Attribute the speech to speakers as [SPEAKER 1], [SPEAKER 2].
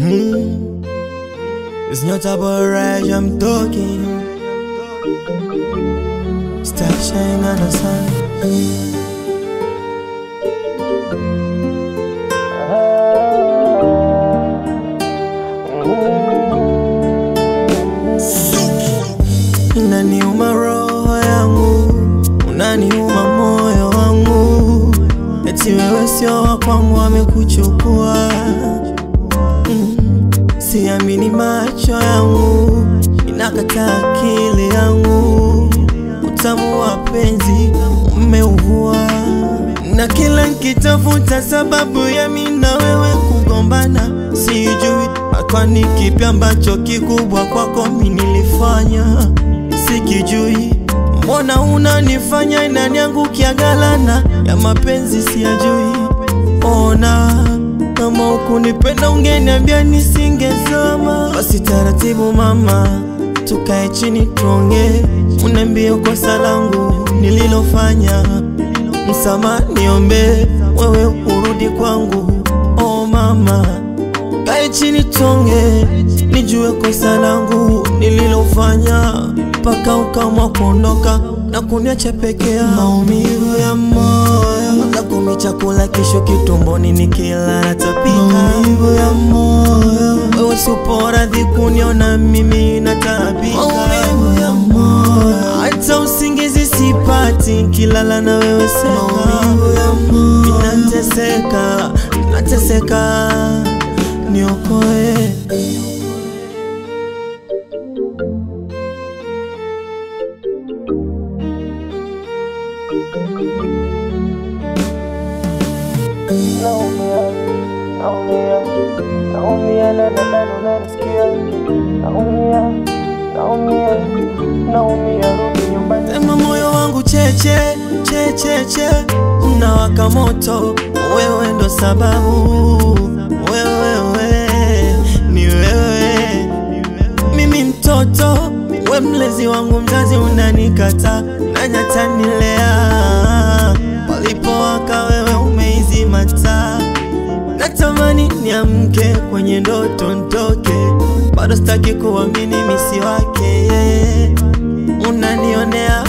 [SPEAKER 1] Mm. It's not about rage, I'm talking. Stop shining on the sun. Unaniuma roho yangu, unaniuma moyo wangu, eti wewe sio wa kwangu. Siamini macho yangu, inakataa akili yangu, utamu wa penzi umeuvua, na kila nkitafuta sababu ya mimi na wewe kugombana, sijui kwani kipi ambacho kikubwa kwako mimi nilifanya, sikijui. Mbona unanifanya inaniangukia galana ya mapenzi siyajui. Ona kama ukunipenda ungeniambia nisingezama. Basi taratibu mama, tukae chini tuongee, uniambie kosa langu nililofanya, msamaha niombe, wewe urudi kwangu. Oh mama, kae chini tuongee, nijue kosa langu nililofanya, mpaka ukaamua kuondoka na kuniacha peke yangu. Maumivu ya moyo chakula kisho kitumboni nikila natapika. Maumivu ya moyo, wewe suporadhi kuniona mimi natapika Maumivu ya moyo, hata usingizi sipati kilala na wewe sema. minateseka nateseka, niokoe.
[SPEAKER 2] Naumia.
[SPEAKER 1] Sema moyo wangu cheche cheche che unawaka moto, wewe ndo sababu, wewe ni wewe, mimi mtoto, we mlezi wangu, mzazi unanikata na nyatanilea, taa, natamani niamke kwenye ndoto ntoke, bado sitaki kuamini misi wake unanionea